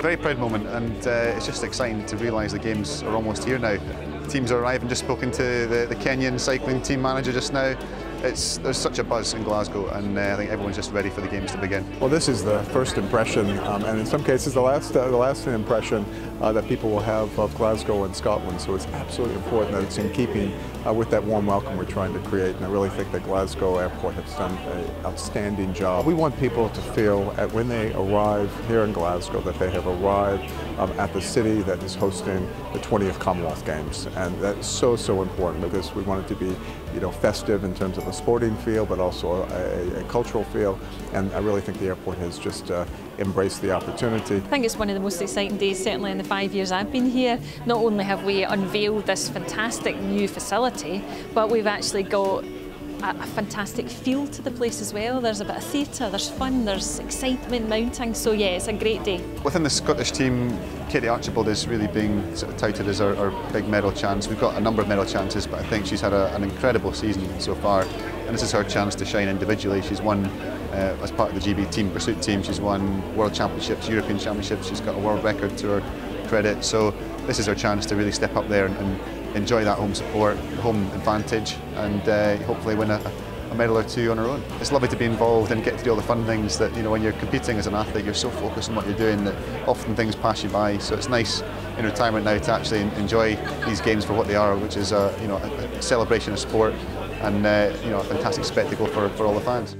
Very proud moment, and uh, it's just exciting to realise the games are almost here now. Teams are arriving. Just spoken to the, the Kenyan cycling team manager just now. It's, there's such a buzz in Glasgow, and uh, I think everyone's just ready for the games to begin. Well, this is the first impression, um, and in some cases, the last uh, the last impression uh, that people will have of Glasgow and Scotland. So it's absolutely important that it's in keeping uh, with that warm welcome we're trying to create. And I really think that Glasgow Airport has done an outstanding job. We want people to feel at when they arrive here in Glasgow that they have arrived um, at the city that is hosting the 20th Commonwealth Games, and that's so so important because we want it to be, you know, festive in terms of a sporting feel, but also a, a cultural feel. And I really think the airport has just uh, embraced the opportunity. I think it's one of the most exciting days, certainly in the five years I've been here. Not only have we unveiled this fantastic new facility, but we've actually got a, a, fantastic feel to the place as well. There's a bit of theatre, there's fun, there's excitement mounting. So yeah, it's a great day. Within the Scottish team, Katie Archibald is really being sort of touted as our, our, big medal chance. We've got a number of medal chances, but I think she's had a, an incredible season so far, and this is her chance to shine individually. She's won uh, as part of the GB team pursuit team. She's won World Championships, European Championships. She's got a world record to her credit. So this is her chance to really step up there and, and enjoy that home support, home advantage, and uh, hopefully win a, a medal or two on her own. It's lovely to be involved and get to do all the fun things that, you know, when you're competing as an athlete, you're so focused on what you're doing that often things pass you by. So it's nice in retirement now to actually enjoy these games for what they are, which is a, you know, a celebration of sport and, uh, you know, a fantastic spectacle for, for all the fans.